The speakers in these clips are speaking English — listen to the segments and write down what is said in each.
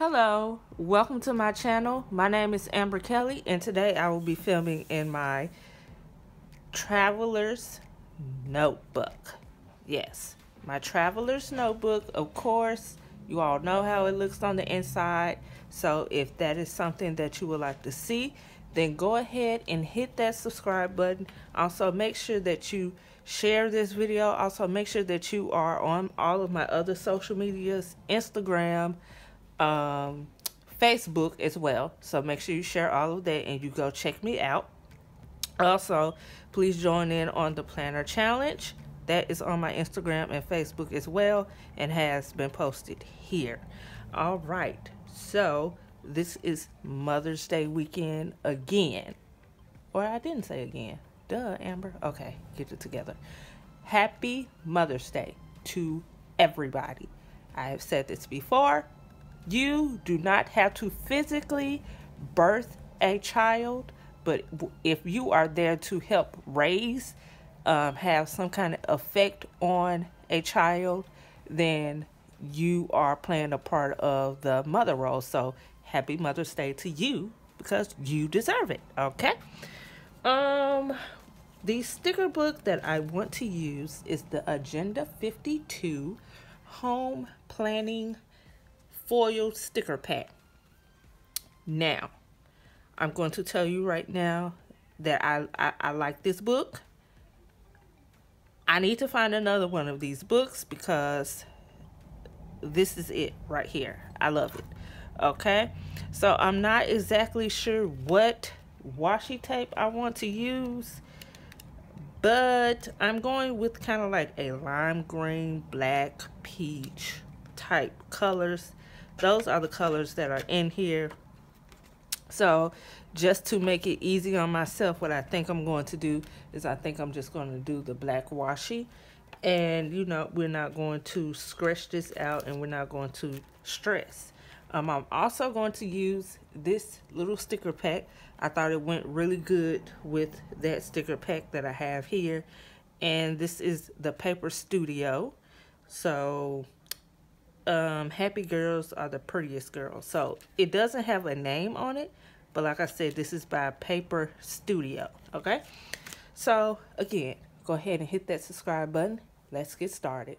Hello, welcome to my channel. My name is Amber Kelly and today I will be filming in my traveler's notebook. Yes, my traveler's notebook. Of course, you all know how it looks on the inside. So if that is something that you would like to see, then go ahead and hit that subscribe button. Also, make sure that you share this video. Also, make sure that you are on all of my other social medias, Instagram, um, Facebook as well. So make sure you share all of that and you go check me out. Also, please join in on the planner challenge. That is on my Instagram and Facebook as well and has been posted here. All right. So this is Mother's Day weekend again. Or I didn't say again. Duh, Amber. Okay, get it together. Happy Mother's Day to everybody. I have said this before you do not have to physically birth a child, but if you are there to help raise, um, have some kind of effect on a child, then you are playing a part of the mother role. So happy Mother's Day to you because you deserve it. Okay. Um, the sticker book that I want to use is the Agenda 52 Home Planning foil sticker pack. Now, I'm going to tell you right now that I, I, I like this book. I need to find another one of these books because this is it right here. I love it. Okay. So I'm not exactly sure what washi tape I want to use. But I'm going with kind of like a lime green, black, peach type colors those are the colors that are in here. So just to make it easy on myself what I think I'm going to do is I think I'm just going to do the black washi. And you know we're not going to scratch this out and we're not going to stress. Um, I'm also going to use this little sticker pack. I thought it went really good with that sticker pack that I have here. And this is the paper studio. So um, happy girls are the prettiest girls. So it doesn't have a name on it, but like I said, this is by Paper Studio. Okay. So again, go ahead and hit that subscribe button. Let's get started.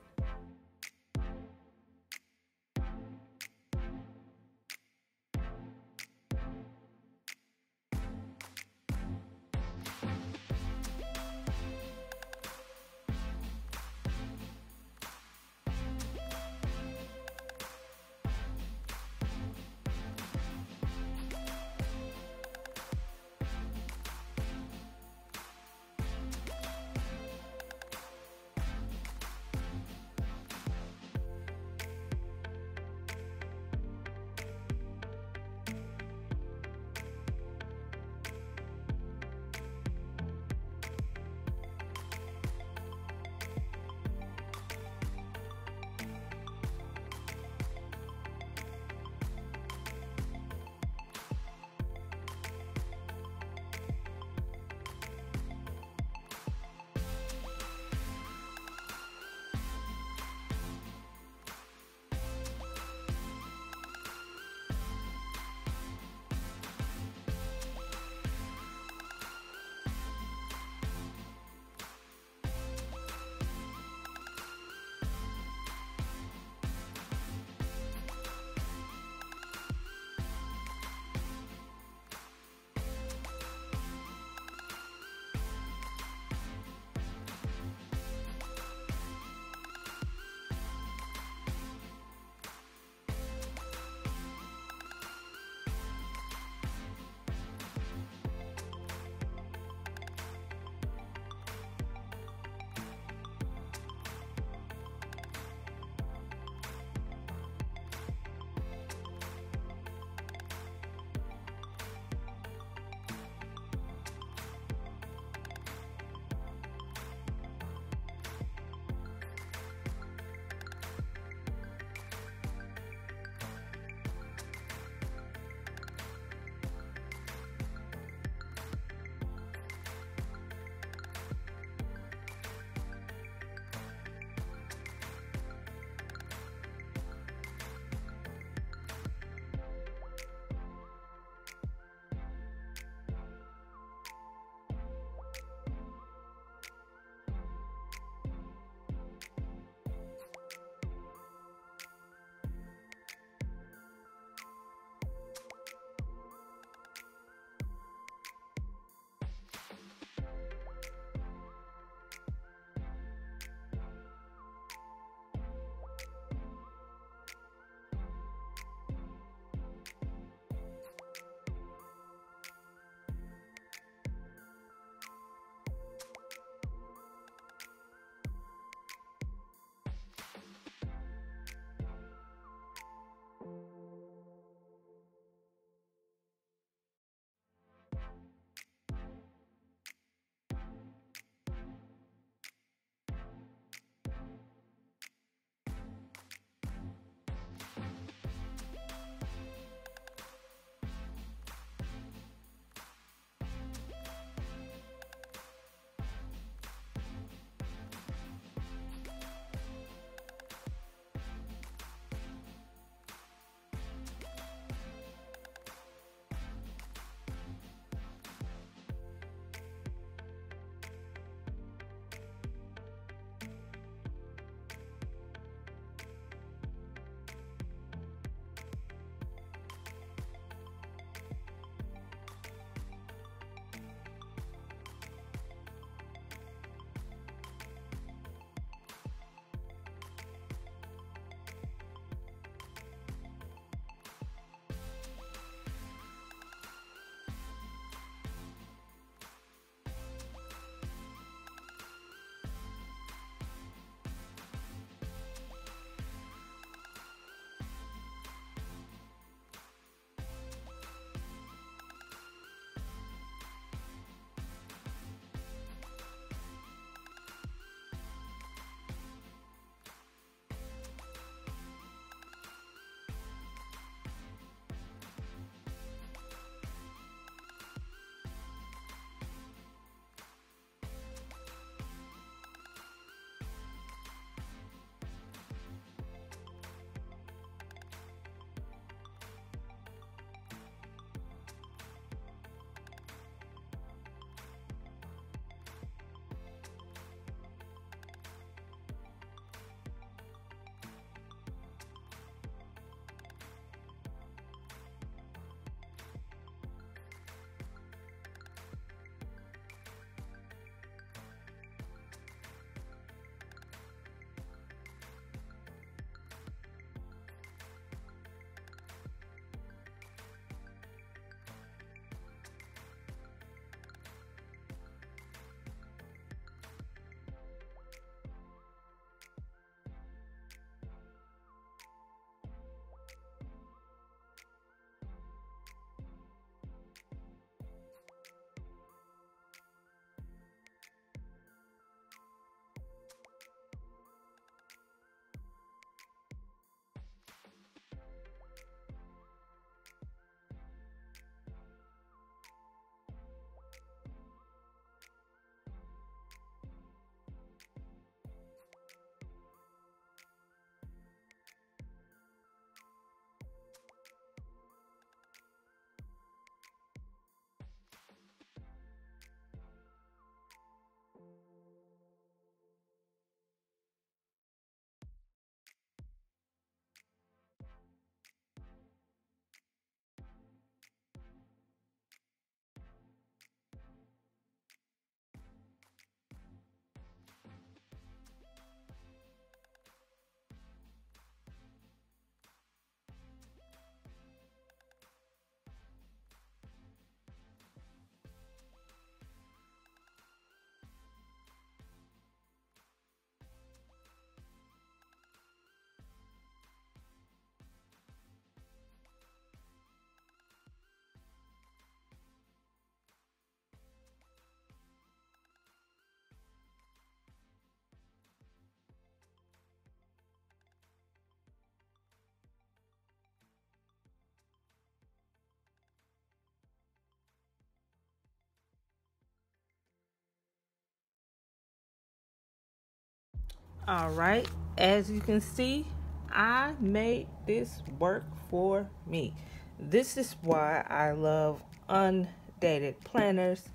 All right, as you can see, I made this work for me. This is why I love undated planners,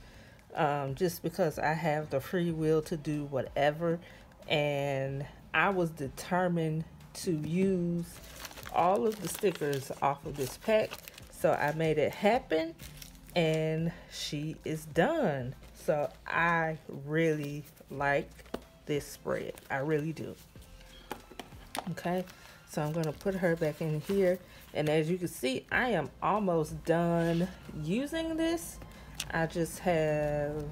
um, just because I have the free will to do whatever. And I was determined to use all of the stickers off of this pack. So I made it happen and she is done. So I really like this spread. I really do. Okay, so I'm going to put her back in here. And as you can see, I am almost done using this. I just have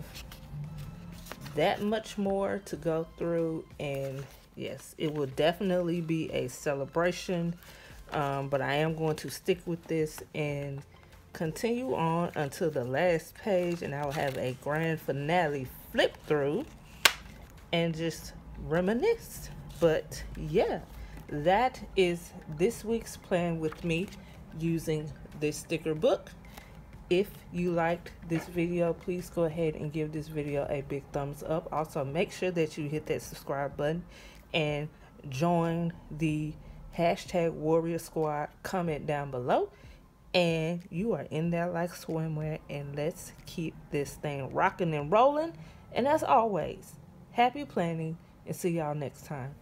that much more to go through. And yes, it will definitely be a celebration. Um, but I am going to stick with this and continue on until the last page. And I will have a grand finale flip through and just reminisce. But yeah, that is this week's plan with me using this sticker book. If you liked this video, please go ahead and give this video a big thumbs up. Also, make sure that you hit that subscribe button and join the hashtag warrior squad comment down below and you are in there like swimwear and let's keep this thing rocking and rolling and as always happy planning and see y'all next time